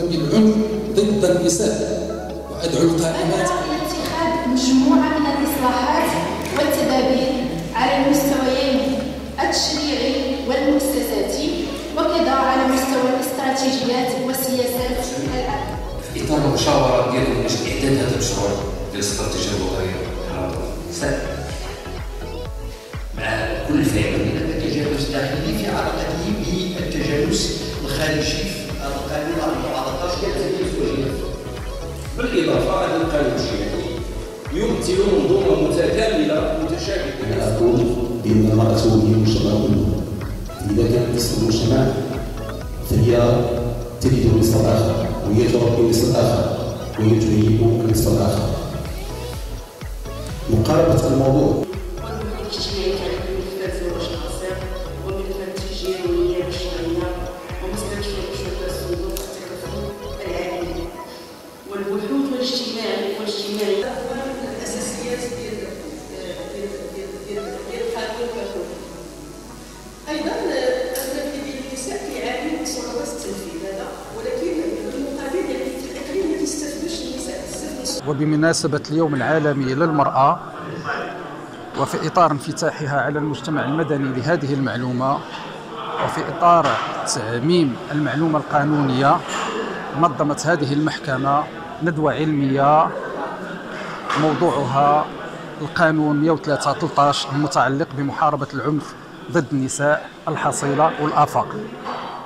بالعنف ضد النساء وأدعو القائمات اتخاذ مجموعة من الإصلاحات والتدابير على المستويين التشريعي والمؤسساتي وكذا على مستوى الاستراتيجيات والسياسات العامة. في اطار المشاوره ديال إعداد هذا المشروع ديال الاستراتيجيه الوطنيه مع كل فعل من التجاوز الداخلي في علاقته بالتجاوز الخارجي الشيعي يمثل منظومه متكاملة متشابكه أنا أقول بان المراه هي كله إذا كانت نصف المجتمع فهي تلد النصف الآخر وهي تربي النصف الآخر وهي تهيئ النصف الآخر مقاربه الموضوع وبمناسبة اليوم العالمي للمرأة وفي إطار انفتاحها على المجتمع المدني لهذه المعلومة وفي إطار تعميم المعلومة القانونية نظمت هذه المحكمة ندوة علمية موضوعها القانون 103 13 المتعلق بمحاربة العنف ضد النساء الحصيلة والآفاق.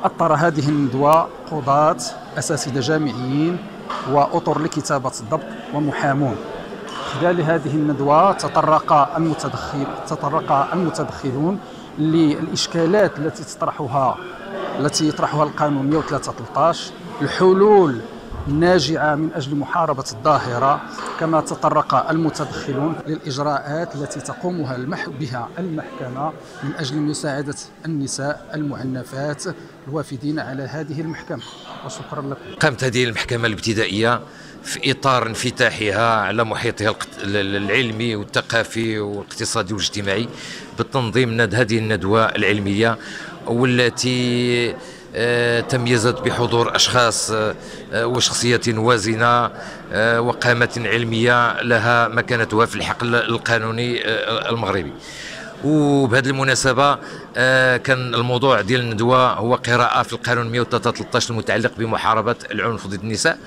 أطر هذه الندوة قضاة أساتذة جامعيين وأطر لكتابة الضبط ومحامون. خلال هذه الندوة تطرق المتدخل تطرق المتدخلون للإشكالات التي تطرحها التي يطرحها القانون 103 13 الحلول الناجعة من أجل محاربة الظاهرة. كما تطرق المتدخلون للإجراءات التي تقومها بها المحكمة من أجل مساعدة النساء المعنفات الوافدين على هذه المحكمة. وشكرا لكم. قامت هذه المحكمة الابتدائية في إطار انفتاحها على محيطها العلمي والثقافي والاقتصادي والاجتماعي بتنظيم هذه الندوة العلمية والتي تميزت بحضور أشخاص آه، آه، وشخصيات وازنة آه، وقامة علمية لها مكانتها في الحقل القانوني آه، المغربي. وبهذه المناسبة آه، كان الموضوع ديال الندوة هو قراءة في القانون 113 المتعلق بمحاربة العنف ضد النساء.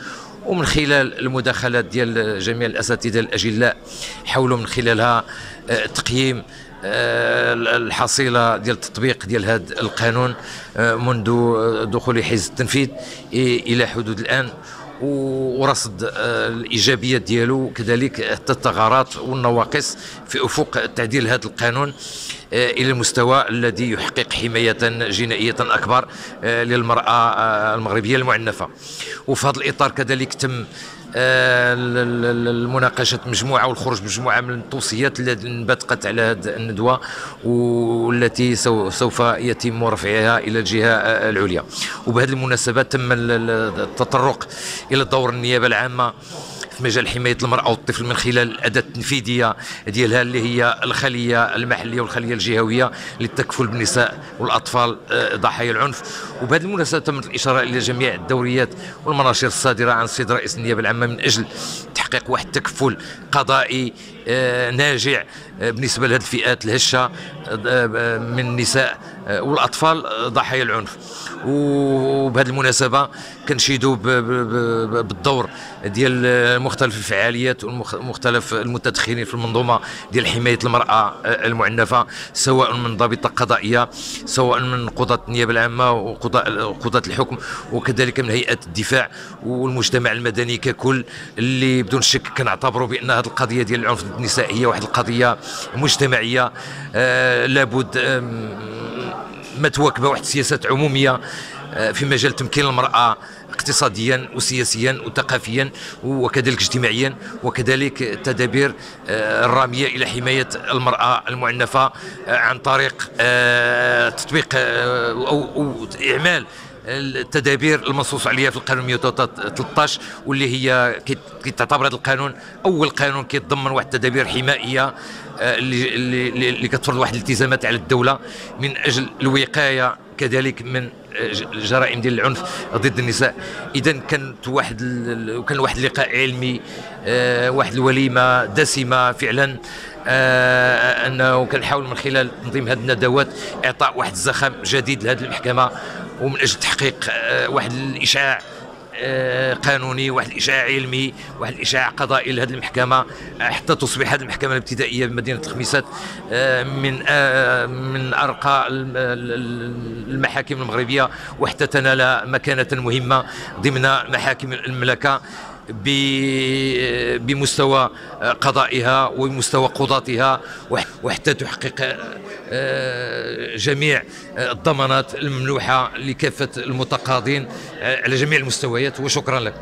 ومن خلال المداخلات ديال جميع الأساتذة الأجلاء حاولوا من خلالها آه، تقييم الحصيلة ديال التطبيق ديال هذا القانون آه، منذ دخول حيز التنفيذ إلى حدود الآن و- ورصد آه، الايجابيات ديالو كذلك حتى الثغرات والنواقص في أفق تعديل هذا القانون. إلى المستوى الذي يحقق حماية جنائية أكبر آه، للمرأة آه، المغربية المعنفة. وفي هذا الإطار كذلك تم آه، المناقشة مجموعة والخروج بمجموعه من التوصيات التي انبثقت على هذه الندوة والتي سو- سوف يتم رفعها إلى الجهة آه، العليا. وبهذه المناسبة تم ال- ال- التطرق إلى دور النيابة العامة في مجال حماية المرأة والطفل من خلال الأداة التنفيذية ديالها اللي هي الخلية المحلية والخلية الجهوية للتكفل بالنساء والأطفال آه، ضحايا العنف. وبهذه المناسبة تمت الإشارة إلى جميع الدوريات والمناشير الصادرة عن السيد رئيس النيابة العامة من أجل تحقيق واحد التكفل قضائي ناجع. آه، بالنسبة لهذه الفئات الهشة آه، آه، من النساء آه، والأطفال آه، ضحايا العنف. وبهذه المناسبة كنشيدوا بالدور ديال آه، مختلف الفعاليات ومختلف المتدخلين في المنظومة ديال حماية المرأة آه، المعنفة سواء من ضابطه قضائية سواء من قضاة النيابة العامة قضاة الحكم وكذلك من هيئات الدفاع والمجتمع المدني ككل اللي بدون شك كنعتبروا بأن هذه القضية ديال العنف هي واحد القضية مجتمعية آه، لابد تواكب واحد السياسات عمومية آه، في مجال تمكين المرأة اقتصاديا وسياسيا وثقافيا وكذلك اجتماعيا وكذلك التدابير آه، الرامية إلى حماية المرأة المعنفة آه، عن طريق تطبيق أو إعمال التدابير المنصوص عليها في القانون 113 واللي هي كتعتبر هذا القانون أول قانون كيتضمن واحد التدابير حمائية آه، اللي اللي اللي كتفرض واحد الالتزامات على الدولة من أجل الوقاية كذلك من جرائم ديال العنف ضد النساء. اذا كانت واحد كان واحد اللقاء علمي واحد الوليمة دسمة فعلا أنه كنحاول من خلال تنظيم هذه الندوات إعطاء واحد الزخم جديد لهذه المحكمة. ومن أجل تحقيق واحد الاشعاع آه، قانوني واحد الاشاع علمي واحد الاشاع قضائي لهذه المحكمة حتى تصبح هذه المحكمة الابتدائية بمدينه الخميسات آه، من آه، من أرقى المحاكم المغربية وحتى تنال مكانة مهمة ضمن محاكم المملكة. بمستوى قضائها ومستوى قضاتها وحتى تحقق آه، جميع الضمانات الممنوحه لكافة المتقاضين آه، على جميع المستويات وشكرا لك.